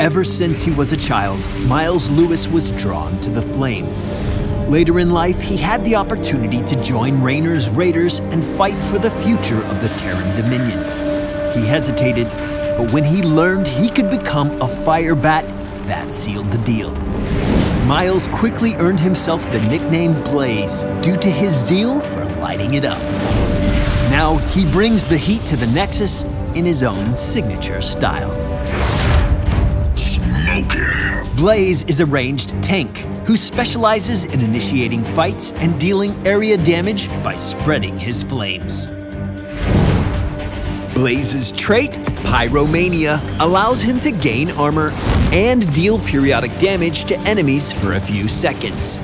Ever since he was a child, Miles Lewis was drawn to the flame. Later in life, he had the opportunity to join Raynor's Raiders and fight for the future of the Terran Dominion. He hesitated, but when he learned he could become a Firebat, that sealed the deal. Miles quickly earned himself the nickname Blaze due to his zeal for lighting it up. Now he brings the heat to the Nexus in his own signature style. Smoker. Blaze is a ranged tank who specializes in initiating fights and dealing area damage by spreading his flames. Blaze's trait, Pyromania, allows him to gain armor and deal periodic damage to enemies for a few seconds.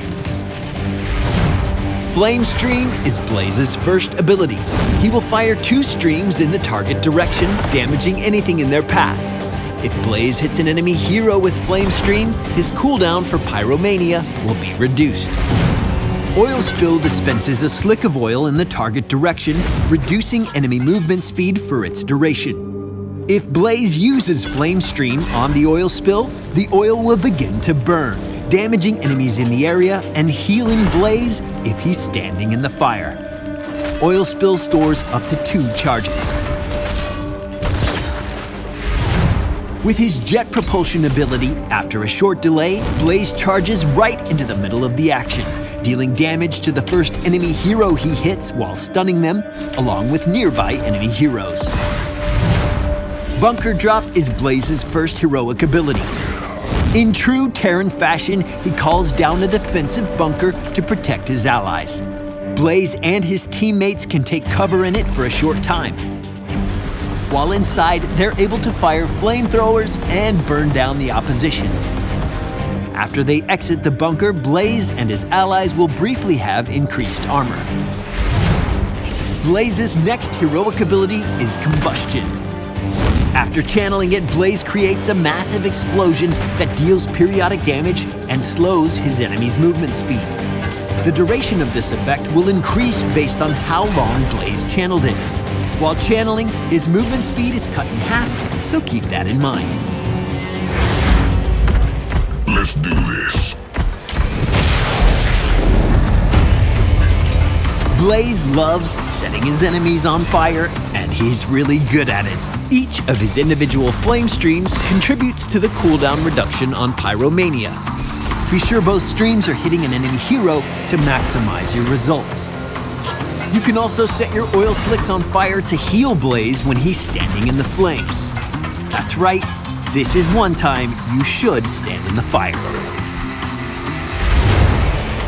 Flame Stream is Blaze's first ability. He will fire two streams in the target direction, damaging anything in their path. If Blaze hits an enemy hero with Flame Stream, his cooldown for Pyromania will be reduced. Oil Spill dispenses a slick of oil in the target direction, reducing enemy movement speed for its duration. If Blaze uses Flame Stream on the oil spill, the oil will begin to burn, damaging enemies in the area and healing Blaze if he's standing in the fire. Oil Spill stores up to two charges. With his jet propulsion ability, after a short delay, Blaze charges right into the middle of the action, dealing damage to the first enemy hero he hits while stunning them, along with nearby enemy heroes. Bunker Drop is Blaze's first heroic ability. In true Terran fashion, he calls down a defensive bunker to protect his allies. Blaze and his teammates can take cover in it for a short time. While inside, they're able to fire flamethrowers and burn down the opposition. After they exit the bunker, Blaze and his allies will briefly have increased armor. Blaze's next heroic ability is Combustion. After channeling it, Blaze creates a massive explosion that deals periodic damage and slows his enemy's movement speed. The duration of this effect will increase based on how long Blaze channeled it. While channeling, his movement speed is cut in half, so keep that in mind. Let's do this. Blaze loves setting his enemies on fire, and he's really good at it. Each of his individual flame streams contributes to the cooldown reduction on Pyromania. Be sure both streams are hitting an enemy hero to maximize your results. You can also set your oil slicks on fire to heal Blaze when he's standing in the flames. That's right, this is one time you should stand in the fire.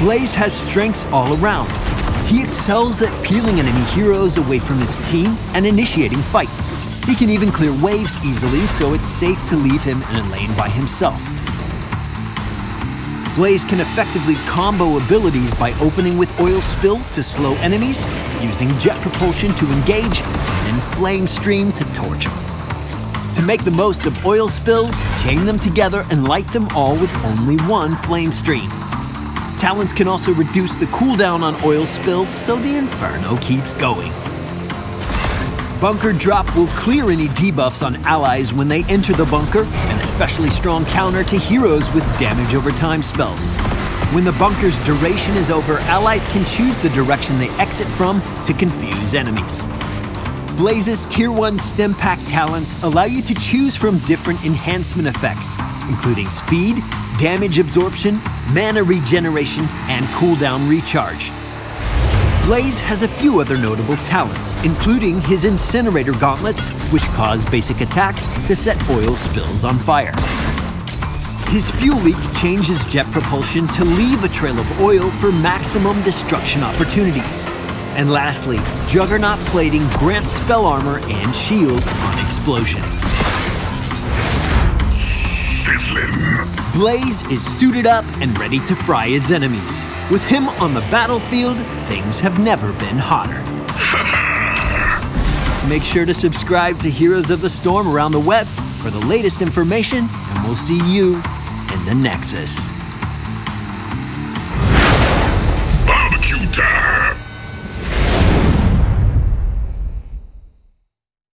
Blaze has strengths all around. He excels at peeling enemy heroes away from his team and initiating fights. He can even clear waves easily, so it's safe to leave him in a lane by himself. Blaze can effectively combo abilities by opening with Oil Spill to slow enemies, using Jet Propulsion to engage, and Flame Stream to torture. To make the most of oil spills, chain them together and light them all with only one flame stream. Talents can also reduce the cooldown on oil spills so the inferno keeps going. Bunker Drop will clear any debuffs on allies when they enter the bunker, an especially strong counter to heroes with damage over time spells. When the bunker's duration is over, allies can choose the direction they exit from to confuse enemies. Blaze's Tier 1 Stim Pack talents allow you to choose from different enhancement effects, including speed, damage absorption, mana regeneration, and cooldown recharge. Blaze has a few other notable talents, including his Incinerator Gauntlets, which cause basic attacks to set oil spills on fire. His fuel leak changes jet propulsion to leave a trail of oil for maximum destruction opportunities. And lastly, Juggernaut plating grants spell armor and shield on explosion. Blaze is suited up and ready to fry his enemies. With him on the battlefield, things have never been hotter. Make sure to subscribe to Heroes of the Storm around the web for the latest information, and we'll see you in the Nexus. Barbecue time!